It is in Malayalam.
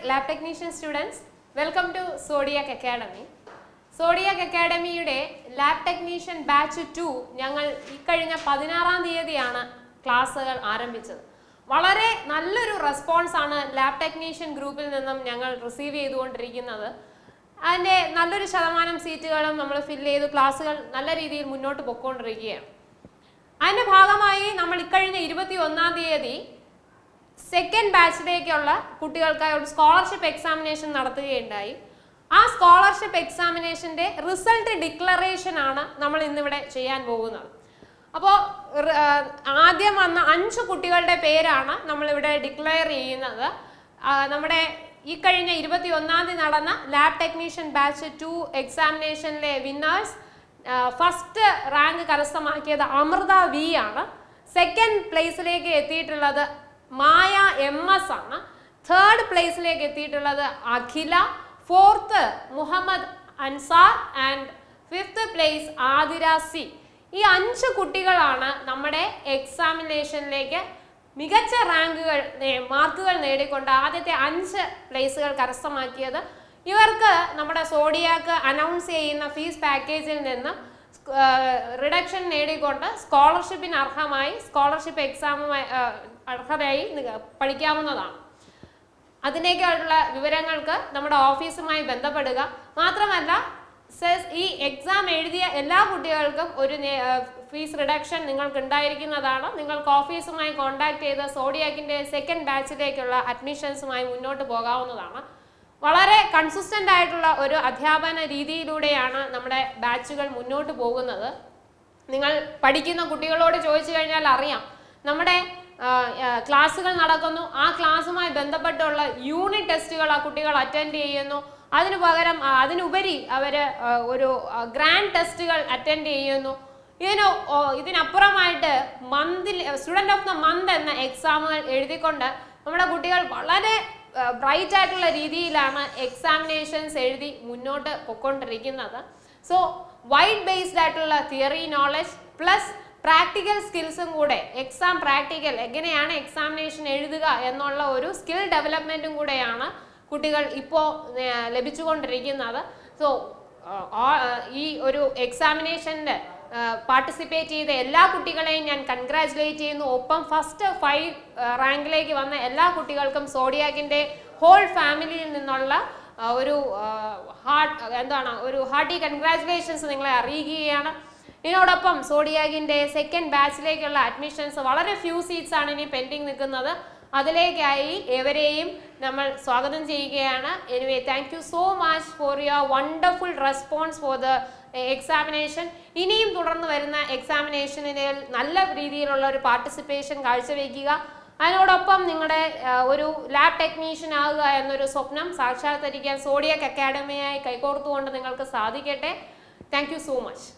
Technician students welcome to Zodiac Academy Zodiac അക്കാഡമിയുടെ lab technician batch two ഞങ്ങൾ ഇക്കഴിഞ്ഞ പതിനാറാം തീയതിയാണ് ക്ലാസ്സുകൾ ആരംഭിച്ചത്. വളരെ നല്ലൊരു റെസ്പോൺസ് ആണ് ലാബ് ടെക്നീഷ്യൻ ഗ്രൂപ്പിൽ നിന്നും ഞങ്ങൾ റിസീവ് ചെയ്തുകൊണ്ടിരിക്കുന്നത്. അതിന്റെ നല്ലൊരു ശതമാനം സീറ്റുകളും നമ്മൾ ഫില്ല് ചെയ്ത് ക്ലാസ്സുകൾ നല്ല രീതിയിൽ മുന്നോട്ട് പൊയ്ക്കൊണ്ടിരിക്കുകയാണ്. അതിന്റെ ഭാഗമായി നമ്മൾ ഇക്കഴിഞ്ഞ ഇരുപത്തി ഒന്നാം തീയതി സെക്കൻഡ് ബാച്ചിലേക്കുള്ള കുട്ടികൾക്കായി ഒരു സ്കോളർഷിപ്പ് എക്സാമിനേഷൻ നടത്തുകയുണ്ടായി. ആ സ്കോളർഷിപ്പ് എക്സാമിനേഷന്റെ റിസൾട്ട് ഡിക്ലറേഷൻ ആണ് നമ്മൾ ഇന്നിവിടെ ചെയ്യാൻ പോകുന്നത്. അപ്പോൾ ആദ്യം വന്ന അഞ്ച് കുട്ടികളുടെ പേരാണ് നമ്മളിവിടെ ഡിക്ലെയർ ചെയ്യുന്നത്. നമ്മുടെ ഈ കഴിഞ്ഞ ഇരുപത്തി ഒന്നാം തീയതി നടന്ന ലാബ് ടെക്നീഷ്യൻ ബാച്ച് ടു എക്സാമിനേഷനിലെ വിന്നേഴ്സ് ഫസ്റ്റ് റാങ്ക് കരസ്ഥമാക്കിയത് അമൃത വി ആണ്. സെക്കൻഡ് പ്ലേസിലേക്ക് എത്തിയിട്ടുള്ളത് മായ എം എസ് ആണ്. തേർഡ് പ്ലേസിലേക്ക് എത്തിയിട്ടുള്ളത് Akhila fourth Muhammad Ansar and fifth place Athira C. ഈ അഞ്ച് കുട്ടികളാണ് നമ്മുടെ എക്സാമിനേഷനിലേക്ക് മികച്ച റാങ്കുകൾ മാർക്കുകൾ നേടിക്കൊണ്ട് ആദ്യത്തെ അഞ്ച് പ്ലേസുകൾ കരസ്ഥമാക്കിയത്. ഇവർക്ക് നമ്മുടെ സോഡിയാക്ക് അനൗൺസ് ചെയ്യുന്ന ഫീസ് പാക്കേജിൽ നിന്ന് റിഡക്ഷൻ നേടിക്കൊണ്ട് സ്കോളർഷിപ്പിന് അർഹമായി സ്കോളർഷിപ്പ് എക്സാമുമായി അർഹതയായി പഠിക്കാവുന്നതാണ്. അതിനേക്കായിട്ടുള്ള വിവരങ്ങൾക്ക് നമ്മുടെ ഓഫീസുമായി ബന്ധപ്പെടുക. മാത്രമല്ല സെസ് ഈ എക്സാം എഴുതിയ എല്ലാ കുട്ടികൾക്കും ഒരു ഫീസ് റിഡക്ഷൻ നിങ്ങൾക്ക് ഉണ്ടായിരിക്കുന്നതാണ് നിങ്ങൾക്ക് ഓഫീസുമായി കോൺടാക്ട് ചെയ്ത് സോഡിയാക്കിന്റെ സെക്കൻഡ് ബാച്ചിലേക്കുള്ള അഡ്മിഷൻസുമായി മുന്നോട്ട് പോകാവുന്നതാണ്. വളരെ കൺസിസ്റ്റന്റ് ആയിട്ടുള്ള ഒരു അധ്യാപന രീതിയിലൂടെയാണ് നമ്മുടെ ബാച്ചുകൾ മുന്നോട്ട് പോകുന്നത്. നിങ്ങൾ പഠിക്കുന്ന കുട്ടികളോട് ചോദിച്ചു കഴിഞ്ഞാൽ അറിയാം. നമ്മുടെ ക്ലാസ്സുകൾ നടക്കുന്നു. ആ ക്ലാസ്സുമായി ബന്ധപ്പെട്ടുള്ള യൂണിറ്റ് ടെസ്റ്റുകൾ ആ കുട്ടികൾ അറ്റൻഡ് ചെയ്യുന്നു. അതിനു പകരം അതിനുപരി അവർ ഒരു ഗ്രാൻഡ് ടെസ്റ്റുകൾ അറ്റൻഡ് ചെയ്യുന്നു. ഇതിന് ഇതിനപ്പുറമായിട്ട് മന്തിൽ സ്റ്റുഡന്റ് ഓഫ് ദ മന്ത് എന്ന എക്സാമുകൾ എഴുതിക്കൊണ്ട് നമ്മുടെ കുട്ടികൾ വളരെ ബ്രൈറ്റ് ആയിട്ടുള്ള രീതിയിലാണ് എക്സാമിനേഷൻസ് എഴുതി മുന്നോട്ട് പൊക്കൊണ്ടിരിക്കുന്നത് സോ വൈഡ് ബേസ്ഡ് ആയിട്ടുള്ള തിയറി നോളജ് പ്ലസ് പ്രാക്ടിക്കൽ സ്കിൽസും കൂടെ എക്സാം പ്രാക്ടിക്കൽ എങ്ങനെയാണ് എക്സാമിനേഷൻ എഴുതുക എന്നുള്ള ഒരു സ്കിൽ ഡെവലപ്മെന്റും കൂടെയാണ് കുട്ടികൾ ഇപ്പോൾ ലഭിച്ചുകൊണ്ടിരിക്കുന്നത്. സോ ഈ ഒരു എക്സാമിനേഷന്റെ പാർട്ടിസിപ്പേറ്റ് ചെയ്ത എല്ലാ കുട്ടികളെയും ഞാൻ കൺഗ്രാചുലേറ്റ് ചെയ്യുന്നു. ഒപ്പം ഫസ്റ്റ് ഫൈവ് റാങ്കിലേക്ക് വന്ന എല്ലാ കുട്ടികൾക്കും സോഡിയാക്കിന്റെ ഹോൾ ഫാമിലിയിൽ നിന്നുള്ള ഒരു ഹാർട്ട് എന്താണ് ഒരു ഹാർട്ടി കൺഗ്രാചുലേഷൻസ് നിങ്ങളെ അറിയിക്കുകയാണ്. ഇതിനോടൊപ്പം സോഡിയാഗിന്റെ സെക്കൻഡ് ബാച്ചിലേക്കുള്ള അഡ്മിഷൻസ് വളരെ ഫ്യൂ സീറ്റ്സ് ആണ് ഇനി പെൻഡിങ് നിൽക്കുന്നത്. അതിലേക്കായി എവരെയും നമ്മൾ സ്വാഗതം ചെയ്യുകയാണ്. Anyway thank you so much for your wonderful response for the examination ഇനിയും തുടർന്ന് വരുന്ന എക്സാമിനേഷനിൽ നല്ല രീതിയിലുള്ള ഒരു പാർട്ടിസിപ്പേഷൻ കാഴ്ചവെക്കുക. അതിനോടൊപ്പം നിങ്ങളുടെ ഒരു ലാബ് ടെക്നീഷ്യൻ ആകുക എന്നൊരു സ്വപ്നം സാക്ഷാത്കരിക്കാൻ സോഡിയക് അക്കാഡമിയായി കൈകോർത്തുകൊണ്ട് നിങ്ങൾക്ക് സാധിക്കട്ടെ. Thank so much